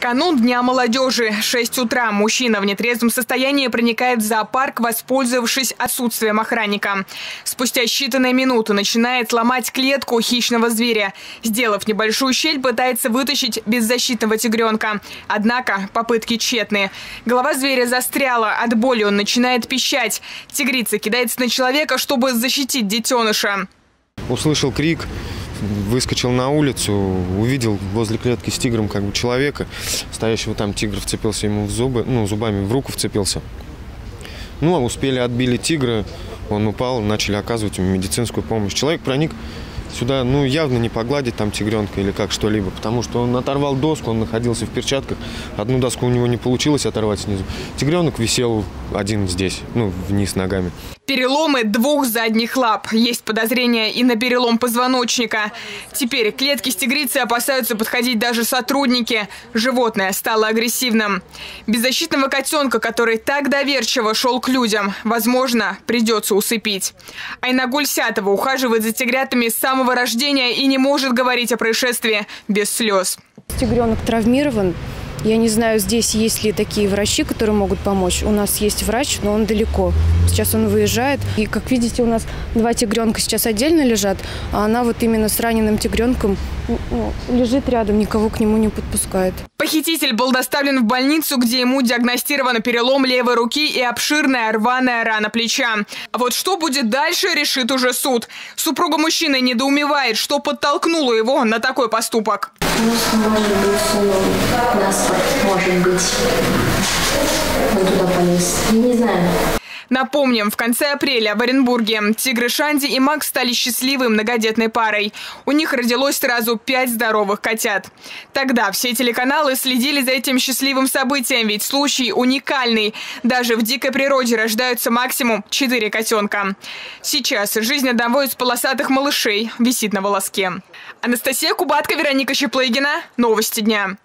Канун Дня молодежи. 6 утра. Мужчина в нетрезвом состоянии проникает в зоопарк, воспользовавшись отсутствием охранника. Спустя считанные минуты начинает ломать клетку хищного зверя. Сделав небольшую щель, пытается вытащить беззащитного тигренка. Однако попытки тщетные. Голова зверя застряла. От боли он начинает пищать. Тигрица кидается на человека, чтобы защитить детеныша. Услышал крик, выскочил на улицу, увидел возле клетки с тигром как бы человека, стоящего там тигр вцепился ему в зубы, ну, зубами в руку вцепился. Ну, а успели отбили тигра, он упал, начали оказывать ему медицинскую помощь. Человек проник сюда, ну, явно не погладить там тигренка или как что-либо, потому что он оторвал доску, он находился в перчатках, одну доску у него не получилось оторвать снизу. Тигренок висел один здесь, ну, вниз ногами. Переломы двух задних лап. Есть подозрение и на перелом позвоночника. Теперь клетки с тигрицей опасаются подходить даже сотрудники. Животное стало агрессивным. Беззащитного котенка, который так доверчиво шел к людям, возможно, придется усыпить. Айнагуль Сятова ухаживает за тигрятами с самого рождения и не может говорить о происшествии без слез. Тигренок травмирован, я не знаю, здесь есть ли такие врачи, которые могут помочь. У нас есть врач, но он далеко. Сейчас он выезжает. И, как видите, у нас два тигренка сейчас отдельно лежат, а она вот именно с раненым тигренком лежит рядом, никого к нему не подпускает. Похититель был доставлен в больницу, где ему диагностирован перелом левой руки и обширная рваная рана плеча. А вот что будет дальше, решит уже суд. Супруга мужчины недоумевает, что подтолкнуло его на такой поступок. Ну, может быть, может быть. Он туда полез. Я не знаю. Напомним, в конце апреля в Оренбурге Тигры Шанди и Макс стали счастливой многодетной парой. У них родилось сразу пять здоровых котят. Тогда все телеканалы следили за этим счастливым событием, ведь случай уникальный. Даже в дикой природе рождаются максимум четыре котенка. Сейчас жизнь одного из полосатых малышей висит на волоске. Анастасия Кубатка, Вероника Щеплыгина. Новости дня.